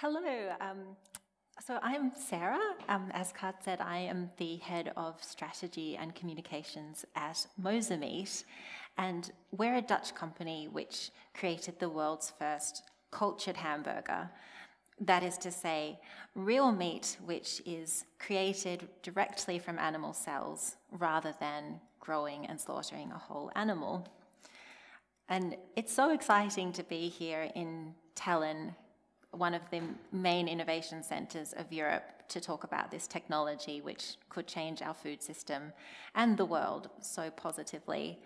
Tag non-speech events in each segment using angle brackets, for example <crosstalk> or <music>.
Hello. Um, so I'm Sarah. Um, as Kat said, I am the head of strategy and communications at Mosameat, and we're a Dutch company which created the world's first cultured hamburger. That is to say, real meat which is created directly from animal cells rather than growing and slaughtering a whole animal. And it's so exciting to be here in Tallinn, one of the main innovation centres of Europe, to talk about this technology which could change our food system and the world so positively.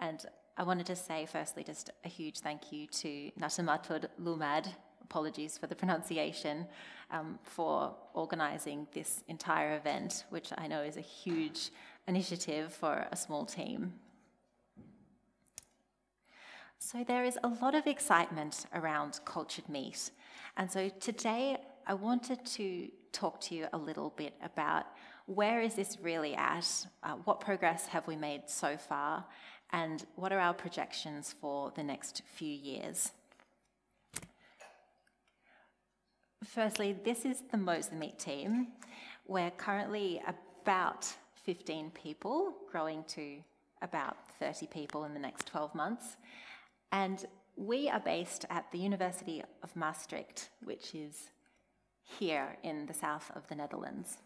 And I wanted to say, firstly, just a huge thank you to Nähtamatud Loomad, apologies for the pronunciation, um, for organising this entire event, which I know is a huge initiative for a small team. So there is a lot of excitement around cultured meat. And so today I wanted to talk to you a little bit about where is this really at? Uh, what progress have we made so far? And what are our projections for the next few years? Firstly, this is the Mosameat team. We're currently about 15 people, growing to about 30 people in the next 12 months. And we are based at the University of Maastricht, which is here in the south of the Netherlands.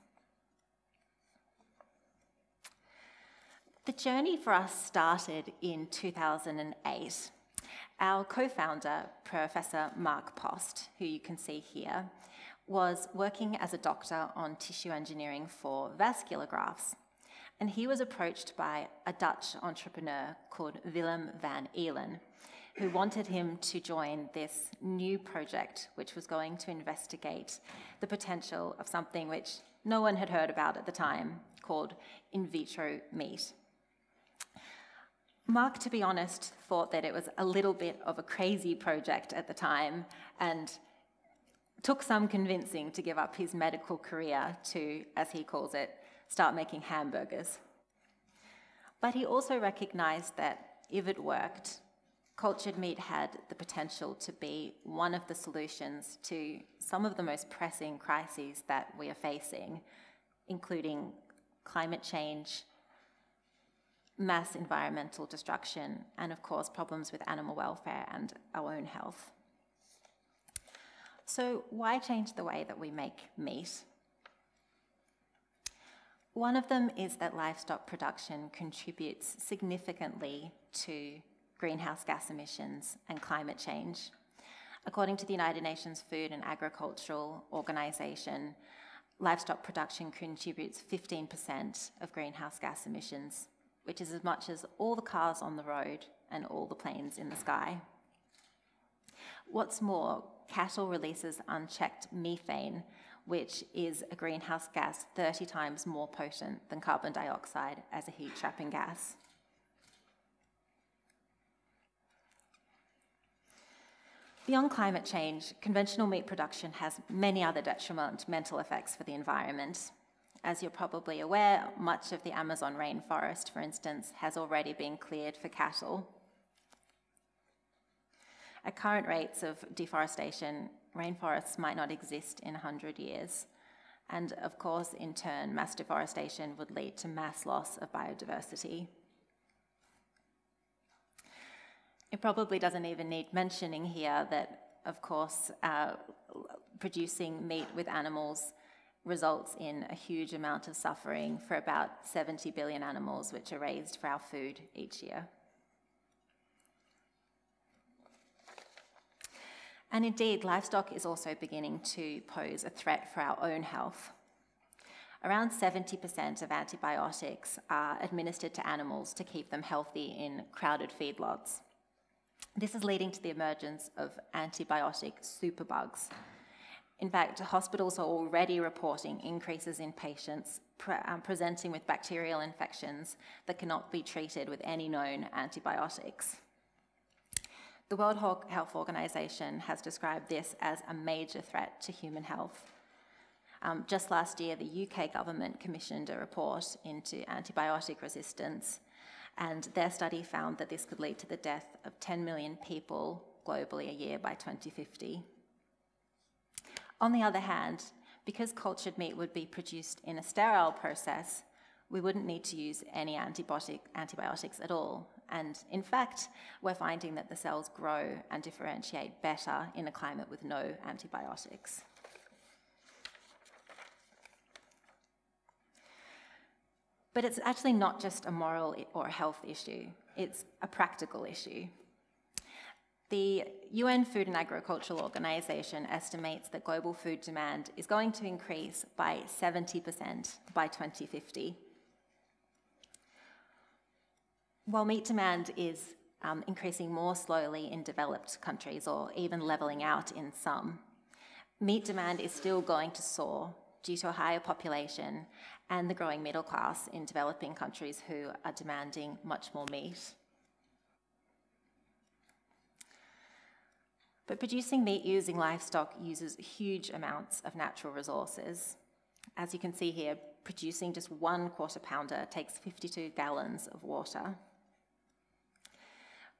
The journey for us started in 2008. Our co founder, Professor Mark Post, who you can see here, was working as a doctor on tissue engineering for vascular grafts. And he was approached by a Dutch entrepreneur called Willem van Eelen, who wanted him to join this new project, which was going to investigate the potential of something which no one had heard about at the time, called in vitro meat. Mark, to be honest, thought that it was a little bit of a crazy project at the time and took some convincing to give up his medical career to, as he calls it, start making hamburgers. But he also recognized that if it worked, cultured meat had the potential to be one of the solutions to some of the most pressing crises that we are facing, including climate change, mass environmental destruction, and of course, problems with animal welfare and our own health. So, why change the way that we make meat? One of them is that livestock production contributes significantly to greenhouse gas emissions and climate change. According to the United Nations Food and Agricultural Organization, livestock production contributes 15% of greenhouse gas emissions, which is as much as all the cars on the road and all the planes in the sky. What's more, cattle releases unchecked methane, which is a greenhouse gas 30 times more potent than carbon dioxide as a heat trapping gas. Beyond climate change, conventional meat production has many other detrimental effects for the environment. As you're probably aware, much of the Amazon rainforest, for instance, has already been cleared for cattle. At current rates of deforestation, rainforests might not exist in 100 years. And of course, in turn, mass deforestation would lead to mass loss of biodiversity. It probably doesn't even need mentioning here that, of course, uh, producing meat with animals results in a huge amount of suffering for about 70 billion animals which are raised for our food each year. And indeed, livestock is also beginning to pose a threat for our own health. Around 70% of antibiotics are administered to animals to keep them healthy in crowded feedlots. This is leading to the emergence of antibiotic superbugs. In fact, hospitals are already reporting increases in patients pre um, presenting with bacterial infections that cannot be treated with any known antibiotics. The World Health Organization has described this as a major threat to human health. Um, just last year, the UK government commissioned a report into antibiotic resistance and their study found that this could lead to the death of 10 million people globally a year by 2050. On the other hand, because cultured meat would be produced in a sterile process, we wouldn't need to use any antibiotic, antibiotics at all. And in fact, we're finding that the cells grow and differentiate better in a climate with no antibiotics. But it's actually not just a moral or a health issue, it's a practical issue. The UN Food and Agricultural Organization estimates that global food demand is going to increase by 70% by 2050. While meat demand is um, increasing more slowly in developed countries or even levelling out in some, meat demand is still going to soar due to a higher population and the growing middle class in developing countries who are demanding much more meat. But producing meat using livestock uses huge amounts of natural resources. As you can see here, producing just one quarter pounder takes 52 gallons of water.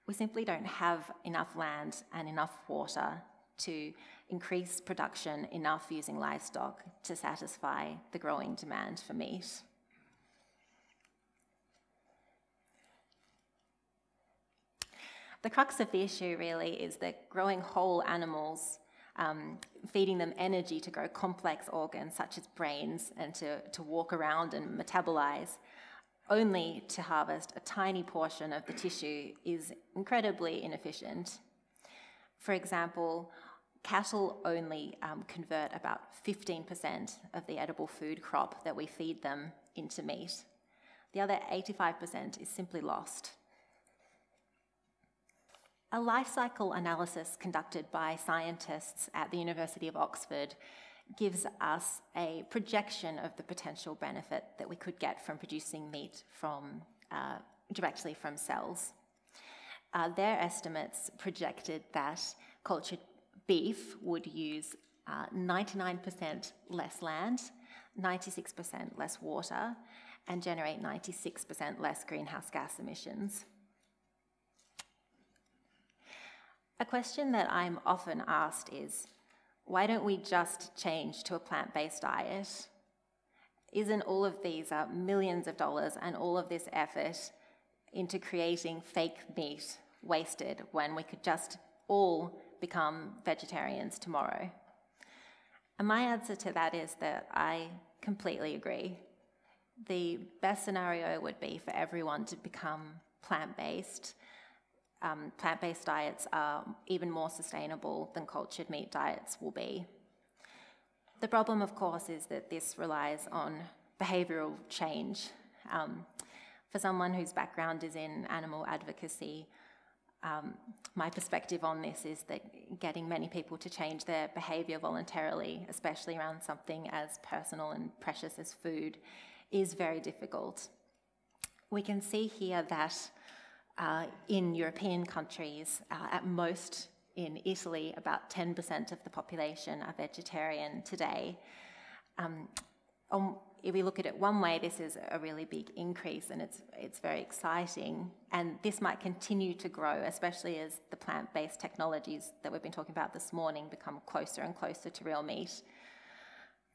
We simply don't have enough land and enough water to increase production enough using livestock to satisfy the growing demand for meat. The crux of the issue really is that growing whole animals, um, feeding them energy to grow complex organs such as brains and to, to walk around and metabolize, only to harvest a tiny portion of the tissue is incredibly inefficient. For example, cattle only um, convert about 15% of the edible food crop that we feed them into meat. The other 85% is simply lost. A life cycle analysis conducted by scientists at the University of Oxford gives us a projection of the potential benefit that we could get from producing meat from, uh, directly from cells. Uh, their estimates projected that cultured beef would use 99% uh, less land, 96% less water, and generate 96% less greenhouse gas emissions. A question that I'm often asked is why don't we just change to a plant based diet? Isn't all of these uh, millions of dollars and all of this effort into creating fake meat wasted when we could just all become vegetarians tomorrow? And my answer to that is that I completely agree. The best scenario would be for everyone to become plant based um, plant based diets are even more sustainable than cultured meat diets will be. The problem, of course, is that this relies on behavioural change. Um, for someone whose background is in animal advocacy, um, my perspective on this is that getting many people to change their behaviour voluntarily, especially around something as personal and precious as food, is very difficult. We can see here that uh, in European countries, uh, at most in Italy, about 10% of the population are vegetarian today. Um, on, if we look at it one way, this is a really big increase and it's, it's very exciting. And this might continue to grow, especially as the plant based technologies that we've been talking about this morning become closer and closer to real meat.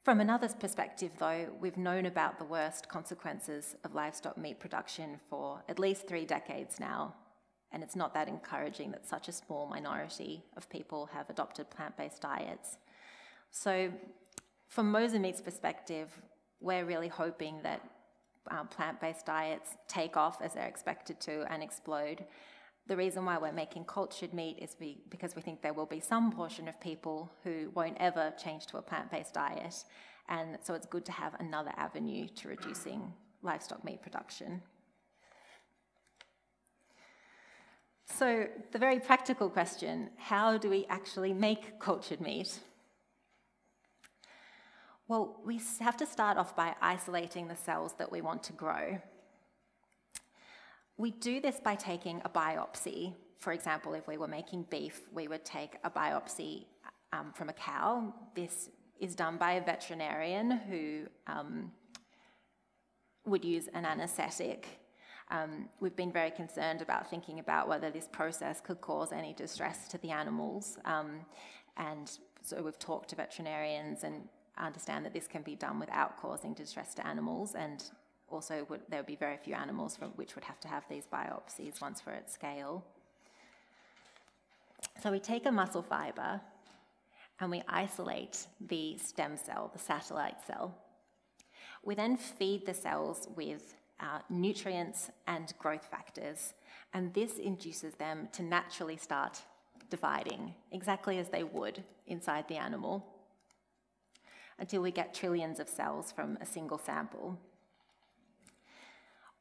From another perspective, though, we've known about the worst consequences of livestock meat production for at least three decades now, and it's not that encouraging that such a small minority of people have adopted plant based diets. So, from Mosameat's perspective, we're really hoping that um, plant based diets take off as they're expected to and explode, the reason why we're making cultured meat is we, because we think there will be some portion of people who won't ever change to a plant based diet. And so it's good to have another avenue to reducing livestock meat production. So, the very practical question how do we actually make cultured meat? Well, we have to start off by isolating the cells that we want to grow. We do this by taking a biopsy. For example, if we were making beef, we would take a biopsy um, from a cow. This is done by a veterinarian who um, would use an anaesthetic. Um, we've been very concerned about thinking about whether this process could cause any distress to the animals. Um, and so we've talked to veterinarians and understand that this can be done without causing distress to animals and also would, there would be very few animals from which would have to have these biopsies once we're at scale. So we take a muscle fibre and we isolate the stem cell, the satellite cell. We then feed the cells with uh, nutrients and growth factors, and this induces them to naturally start dividing, exactly as they would inside the animal, until we get trillions of cells from a single sample.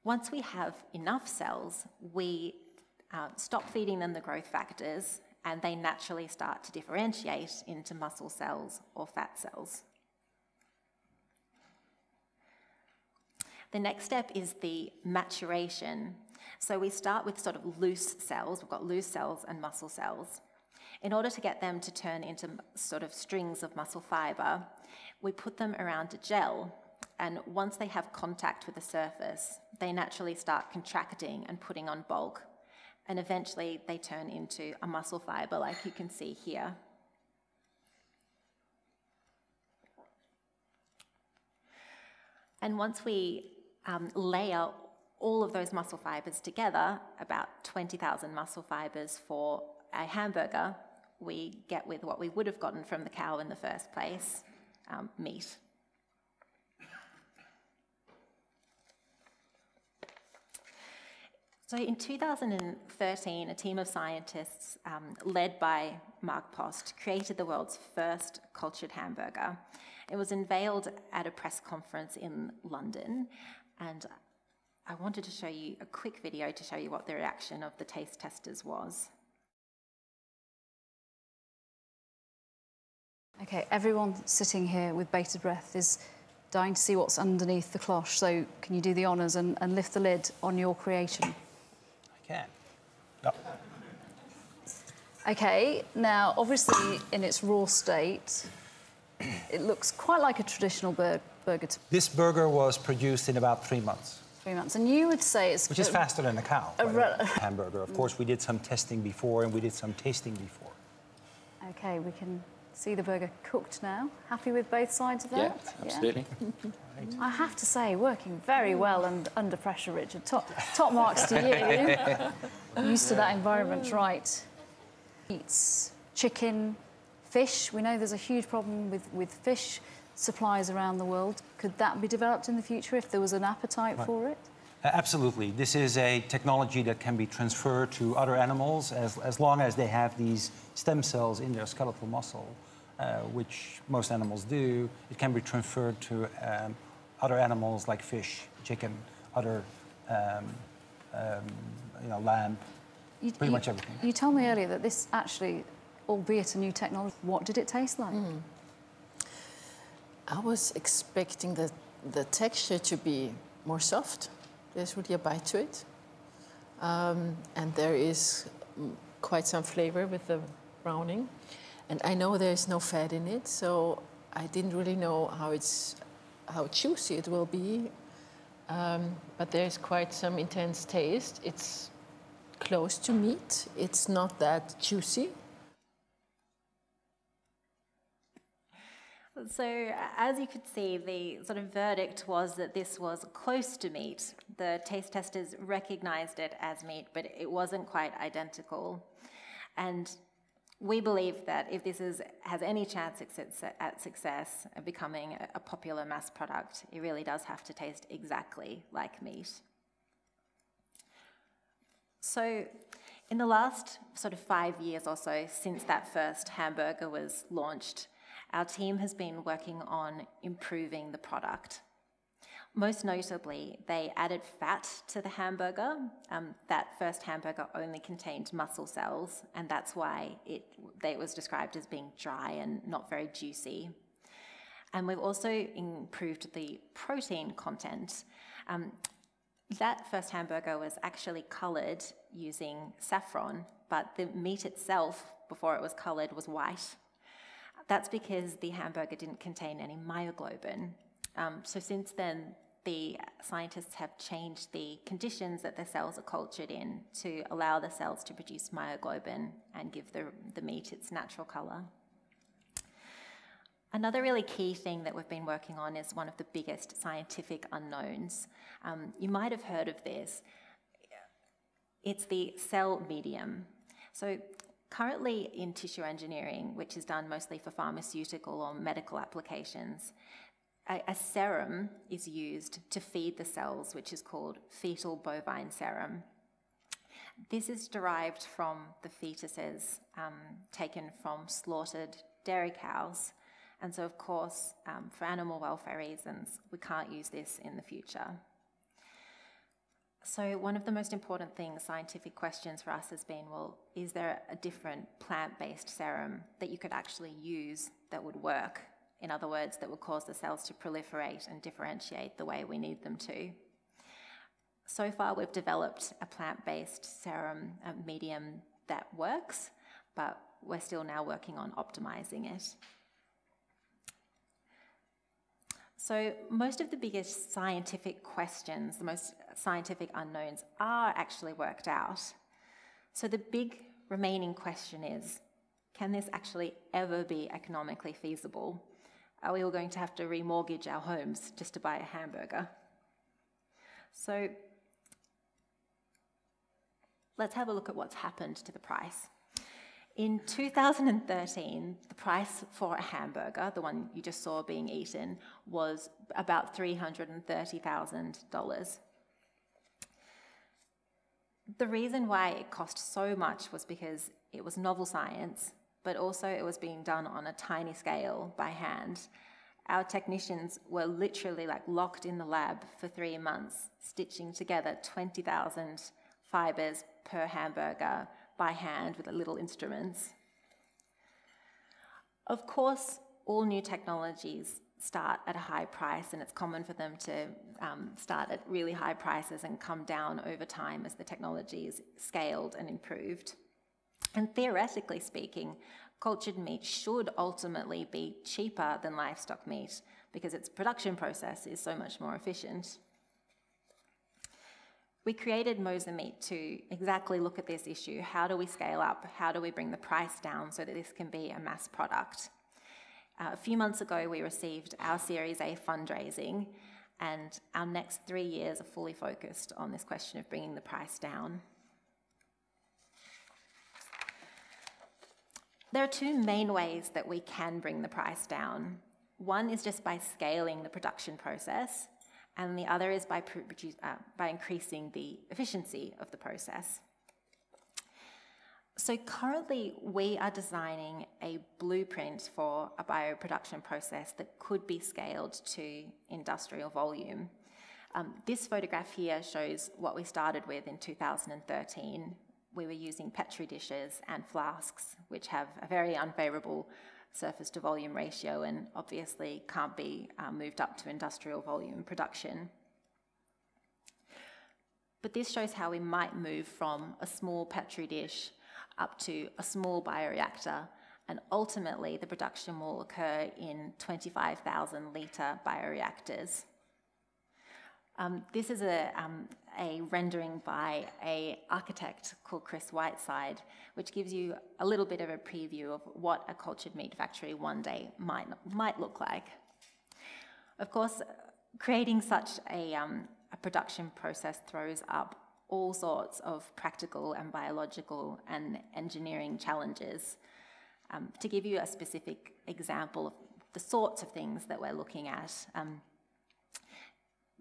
Once we have enough cells, we uh, stop feeding them the growth factors and they naturally start to differentiate into muscle cells or fat cells. The next step is the maturation. So we start with sort of loose cells. We've got loose cells and muscle cells. In order to get them to turn into sort of strings of muscle fibre, we put them around a gel and once they have contact with the surface, they naturally start contracting and putting on bulk. And eventually they turn into a muscle fiber, like you can see here. And once we um, layer all of those muscle fibers together, about 20,000 muscle fibers for a hamburger, we get with what we would have gotten from the cow in the first place um, meat. So in 2013, a team of scientists um, led by Mark Post created the world's first cultured hamburger. It was unveiled at a press conference in London, and I wanted to show you a quick video to show you what the reaction of the taste testers was. Okay, everyone sitting here with bated breath is dying to see what's underneath the cloche. So can you do the honours and, and lift the lid on your creation? I can. Yep. Okay, now obviously in its raw state, it looks quite like a traditional bur burger. This burger was produced in about three months. Three months, and you would say it's which is faster than a cow. A hamburger. Of course, we did some testing before, and we did some tasting before. Okay, we can see the burger cooked now. Happy with both sides of that? Yeah, absolutely. Yeah. I have to say, working very well and under pressure, Richard. Top, top marks to you. <laughs> <laughs> Used to that environment, mm. right? Eats chicken, fish. We know there's a huge problem with, with fish supplies around the world. Could that be developed in the future if there was an appetite right. for it? absolutely. This is a technology that can be transferred to other animals as, as long as they have these stem cells in their skeletal muscle. Uh, which most animals do, it can be transferred to um, other animals like fish, chicken, other, um, um, you know, lamb, you, pretty you, much everything. You told me earlier that this actually, albeit a new technology, what did it taste like? Mm. I was expecting the, the texture to be more soft. There's really a bite to it. Um, and there is mm, quite some flavor with the browning. And I know there's no fat in it, so I didn't really know how it's how juicy it will be. Um, but there's quite some intense taste. It's close to meat. It's not that juicy. So, as you could see, the sort of verdict was that this was close to meat. The taste testers recognized it as meat, but it wasn't quite identical. And we believe that if this is, has any chance at success of becoming a popular mass product, it really does have to taste exactly like meat. So, in the last sort of five years or so since that first hamburger was launched, our team has been working on improving the product. Most notably, they added fat to the hamburger. Um, that first hamburger only contained muscle cells, and that's why it, it was described as being dry and not very juicy. And we've also improved the protein content. Um, that first hamburger was actually coloured using saffron, but the meat itself, before it was coloured, was white. That's because the hamburger didn't contain any myoglobin. Um, so since then, the scientists have changed the conditions that the cells are cultured in to allow the cells to produce myoglobin and give the, the meat its natural colour. Another really key thing that we've been working on is one of the biggest scientific unknowns. Um, you might have heard of this. It's the cell medium. So currently in tissue engineering, which is done mostly for pharmaceutical or medical applications, a, a, serum is used to feed the cells, which is called fetal bovine serum. This is derived from the fetuses um, taken from slaughtered dairy cows. And so, of course, um, for animal welfare reasons, we can't use this in the future. So, one of the most important things, scientific questions for us has been well, is there a different plant based serum that you could actually use that would work? In other words, that will cause the cells to proliferate and differentiate the way we need them to. So far, we've developed a plant based serum medium that works, but we're still now working on optimizing it. So, most of the biggest scientific questions, the most scientific unknowns, are actually worked out. So, the big remaining question is can this actually ever be economically feasible? Are we all going to have to remortgage our homes just to buy a hamburger? So, let's have a look at what's happened to the price. In 2013, the price for a hamburger, the one you just saw being eaten, was about $330,000. The reason why it cost so much was because it was novel science, but also it was being done on a tiny scale by hand. Our technicians were literally like locked in the lab for three months, stitching together 20,000 fibers per hamburger by hand with a little instruments. Of course, all new technologies start at a high price, and it's common for them to um, start at really high prices and come down over time as the technology is scaled and improved. And theoretically speaking, cultured meat should ultimately be cheaper than livestock meat because its production process is so much more efficient. We created Mosameat to exactly look at this issue. How do we scale up? How do we bring the price down so that this can be a mass product? Uh, a few months ago, we received our Series A fundraising, and our next three years are fully focused on this question of bringing the price down. There are two main ways that we can bring the price down. One is just by scaling the production process, and the other is by, uh, by increasing the efficiency of the process. So currently, we are designing a blueprint for a bioproduction process that could be scaled to industrial volume. Um, this photograph here shows what we started with in 2013. We were using petri dishes and flasks, which have a very unfavourable surface to volume ratio and obviously can't be uh, moved up to industrial volume production. But this shows how we might move from a small petri dish up to a small bioreactor and ultimately the production will occur in 25,000 litre bioreactors. Um, this is a, um, a rendering by a architect called Chris Whiteside, which gives you a little bit of a preview of what a cultured meat factory one day might, might look like. Of course, creating such a, um, a production process throws up all sorts of practical and biological and engineering challenges. Um, to give you a specific example of the sorts of things that we're looking at, um,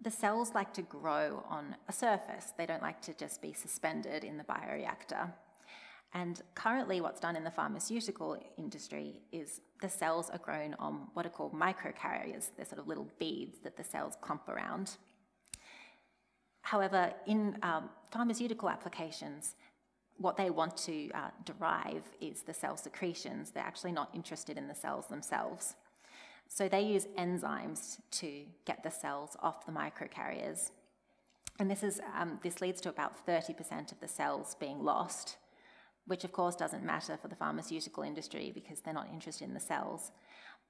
the cells like to grow on a surface. They don't like to just be suspended in the bioreactor. And currently, what's done in the pharmaceutical industry is the cells are grown on what are called microcarriers. They're sort of little beads that the cells clump around. However, in um, pharmaceutical applications, what they want to uh, derive is the cell secretions. They're actually not interested in the cells themselves. So they use enzymes to get the cells off the microcarriers. And this, is, um, this leads to about 30% of the cells being lost, which of course doesn't matter for the pharmaceutical industry because they're not interested in the cells.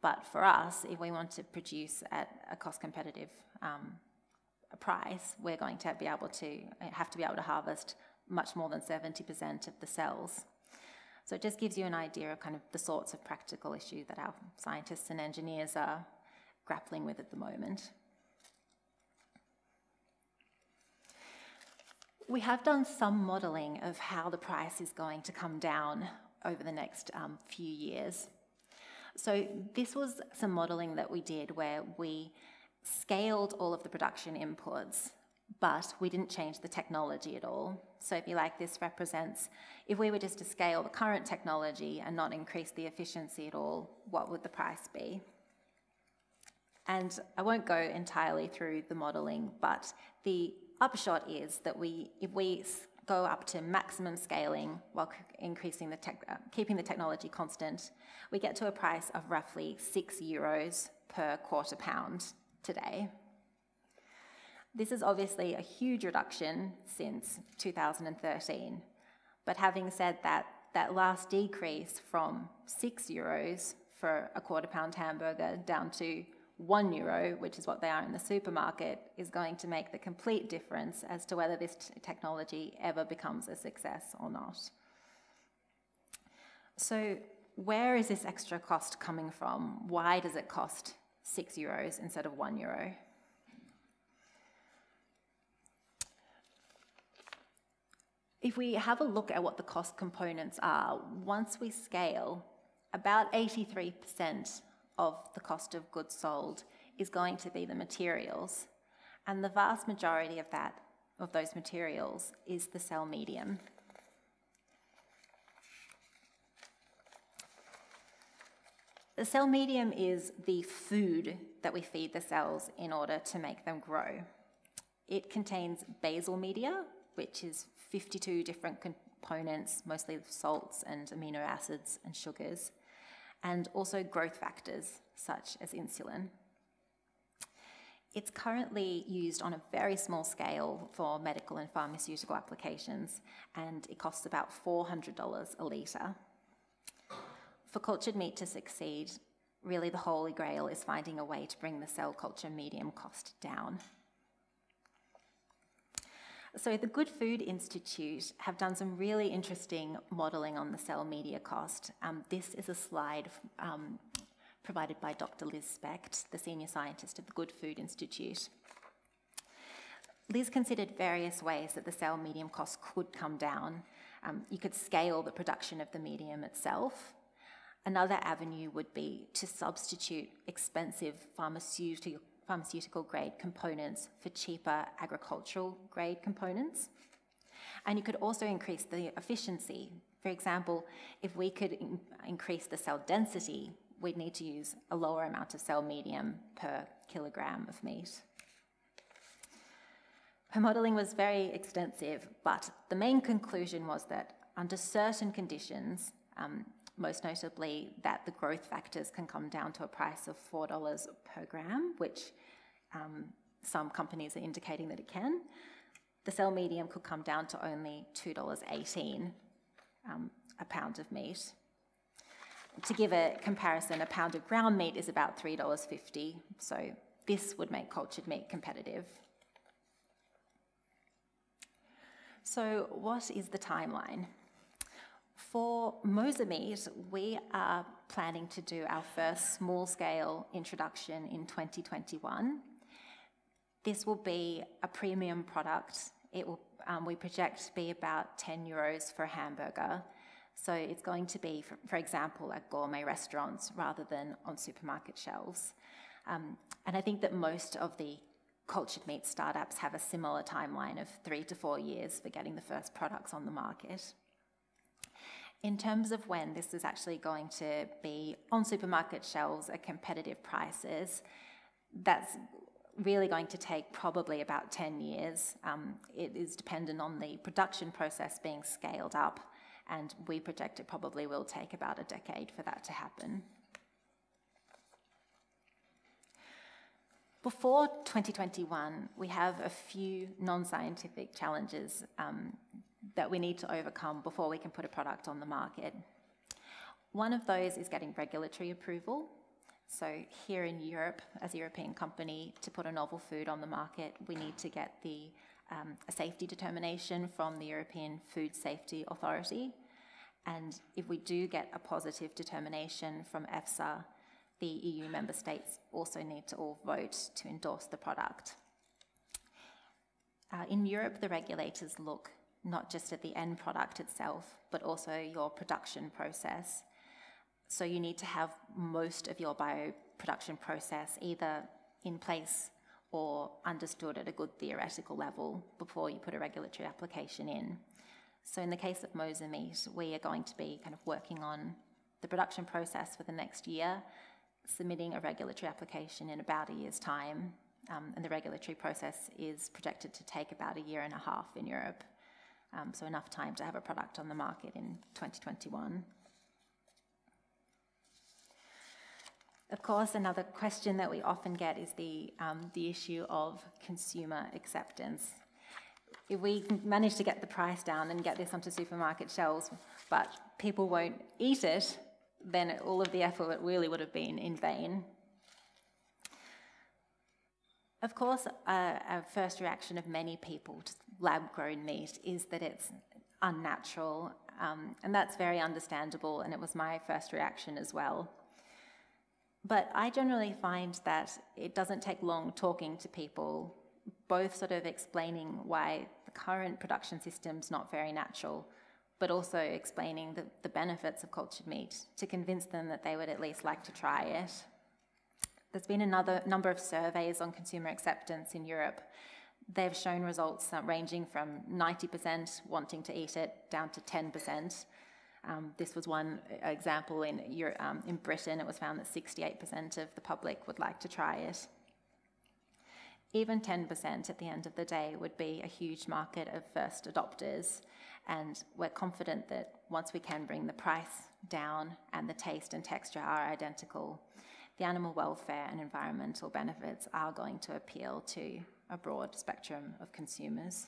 But for us, if we want to produce at a cost competitive um, price, we're going to be able to have to be able to harvest much more than 70% of the cells. So it just gives you an idea of kind of the sorts of practical issue that our scientists and engineers are grappling with at the moment. We have done some modelling of how the price is going to come down over the next um, few years. So this was some modelling that we did where we scaled all of the production inputs, but we didn't change the technology at all. So if you like, this represents, if we were just to scale the current technology and not increase the efficiency at all, what would the price be? And I won't go entirely through the modelling, but the upshot is that we, if we go up to maximum scaling while increasing the tech, uh, keeping the technology constant, we get to a price of roughly six euros per quarter pound today. This is obviously a huge reduction since 2013. But having said that, that last decrease from six euros for a quarter pound hamburger down to one euro, which is what they are in the supermarket, is going to make the complete difference as to whether this technology ever becomes a success or not. So, where is this extra cost coming from? Why does it cost six euros instead of one euro? If we have a look at what the cost components are, once we scale, about 83% of the cost of goods sold is going to be the materials. And the vast majority of that, of those materials, is the cell medium. The cell medium is the food that we feed the cells in order to make them grow. It contains basal media, which is 52 different components, mostly salts and amino acids and sugars and also growth factors such as insulin. It's currently used on a very small scale for medical and pharmaceutical applications, and it costs about $400 a litre. For cultured meat to succeed, really the holy grail is finding a way to bring the cell culture medium cost down. So, the Good Food Institute have done some really interesting modelling on the cell media cost. Um, this is a slide um, provided by Dr. Liz Specht, the senior scientist at the Good Food Institute. Liz considered various ways that the cell medium cost could come down. Um, you could scale the production of the medium itself. Another avenue would be to substitute expensive pharmaceutical pharmaceutical grade components for cheaper agricultural grade components. And you could also increase the efficiency. For example, if we could in increase the cell density, we'd need to use a lower amount of cell medium per kilogram of meat. Her modelling was very extensive, but the main conclusion was that under certain conditions, um, most notably that the growth factors can come down to a price of $4 per gram, which um, some companies are indicating that it can. The cell medium could come down to only $2.18 um, a pound of meat. To give a comparison, a pound of ground meat is about $3.50, so this would make cultured meat competitive. So, what is the timeline? For Mosameat, we are planning to do our first small scale introduction in 2021. This will be a premium product. It will, um, we project to be about 10 euros for a hamburger. So it's going to be, for, for example, at gourmet restaurants rather than on supermarket shelves. Um, and I think that most of the cultured meat startups have a similar timeline of three to four years for getting the first products on the market. In terms of when this is actually going to be on supermarket shelves at competitive prices, that's really going to take probably about 10 years. Um, it is dependent on the production process being scaled up, and we project it probably will take about a decade for that to happen. Before 2021, we have a few non scientific challenges um, that we need to overcome before we can put a product on the market. One of those is getting regulatory approval. So, here in Europe, as a European company, to put a novel food on the market, we need to get the um, a safety determination from the European Food Safety Authority. And if we do get a positive determination from EFSA, the EU member states also need to all vote to endorse the product. Uh, in Europe, the regulators look not just at the end product itself, but also your production process. So you need to have most of your bioproduction process either in place or understood at a good theoretical level before you put a regulatory application in. So in the case of Mosa Meat, we are going to be kind of working on the production process for the next year, submitting a regulatory application in about a year's time, um, and the regulatory process is projected to take about a year and a half in Europe, um, so enough time to have a product on the market in 2021. Of course, another question that we often get is the, um, the issue of consumer acceptance. If we manage to get the price down and get this onto supermarket shelves, but people won't eat it, then all of the effort really would have been in vain. Of course, a, a first reaction of many people to lab grown meat is that it's unnatural, um, and that's very understandable, and it was my first reaction as well. But I generally find that it doesn't take long talking to people, both sort of explaining why the current production system's not very natural, but also explaining the, the benefits of cultured meat to convince them that they would at least like to try it. There's been another number of surveys on consumer acceptance in Europe. They've shown results ranging from 90% wanting to eat it down to 10%. Um, this was one example in, um, in Britain. It was found that 68% of the public would like to try it. Even 10% at the end of the day would be a huge market of first adopters. And we're confident that once we can bring the price down and the taste and texture are identical, the animal welfare and environmental benefits are going to appeal to a broad spectrum of consumers.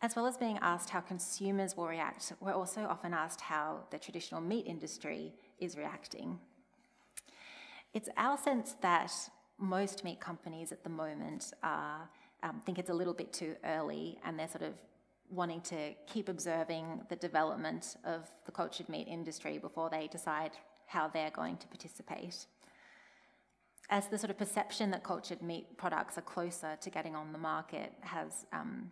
As well as being asked how consumers will react, we're also often asked how the traditional meat industry is reacting. It's our sense that most meat companies at the moment are, um, think it's a little bit too early and they're sort of wanting to keep observing the development of the cultured meat industry before they decide how they're going to participate. As the sort of perception that cultured meat products are closer to getting on the market has um,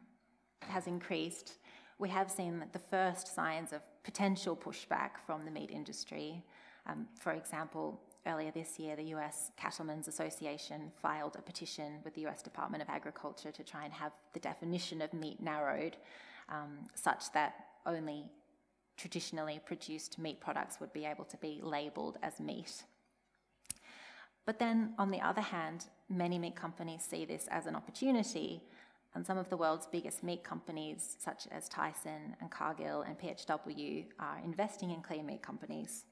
has increased, we have seen that the first signs of potential pushback from the meat industry. Um, for example, earlier this year, the US Cattlemen's Association filed a petition with the US Department of Agriculture to try and have the definition of meat narrowed um, such that only traditionally produced meat products would be able to be labelled as meat. But then, on the other hand, many meat companies see this as an opportunity and some of the world's biggest meat companies, such as Tyson and Cargill and PHW, are investing in clean meat companies.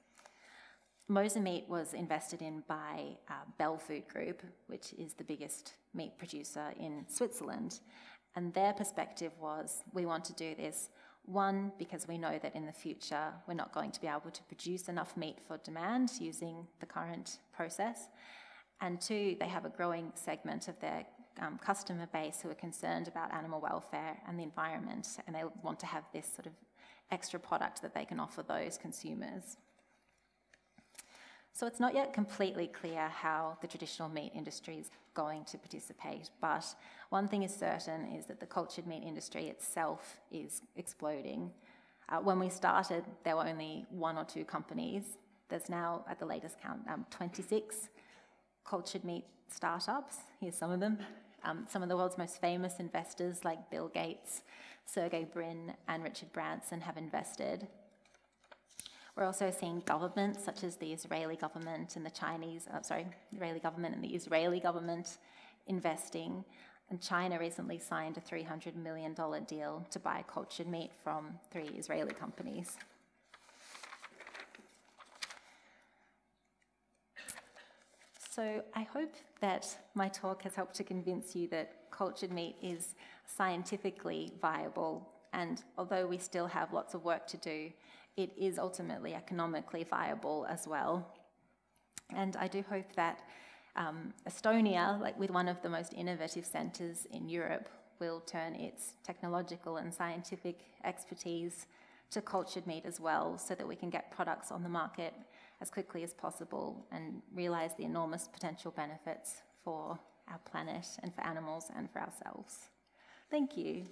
Mosa Meat was invested in by uh, Bell Food Group, which is the biggest meat producer in Switzerland. And their perspective was we want to do this, one, because we know that in the future we're not going to be able to produce enough meat for demand using the current process. And two, they have a growing segment of their um, customer base who are concerned about animal welfare and the environment, and they want to have this sort of extra product that they can offer those consumers. So it's not yet completely clear how the traditional meat industry is going to participate, but one thing is certain is that the cultured meat industry itself is exploding. Uh, when we started, there were only one or two companies. There's now, at the latest count, um, 26 cultured meat startups. Here's some of them. Um, some of the world's most famous investors, like Bill Gates, Sergey Brin, and Richard Branson, have invested. We're also seeing governments such as the Israeli government and the Chinese, uh, sorry, Israeli government and the Israeli government investing. And China recently signed a $300 million deal to buy cultured meat from three Israeli companies. So I hope that my talk has helped to convince you that cultured meat is scientifically viable, and although we still have lots of work to do, it is ultimately economically viable as well. And I do hope that um, Estonia, like with one of the most innovative centres in Europe, will turn its technological and scientific expertise to cultured meat as well so that we can get products on the market as quickly as possible and realize the enormous potential benefits for our planet and for animals and for ourselves. Thank you.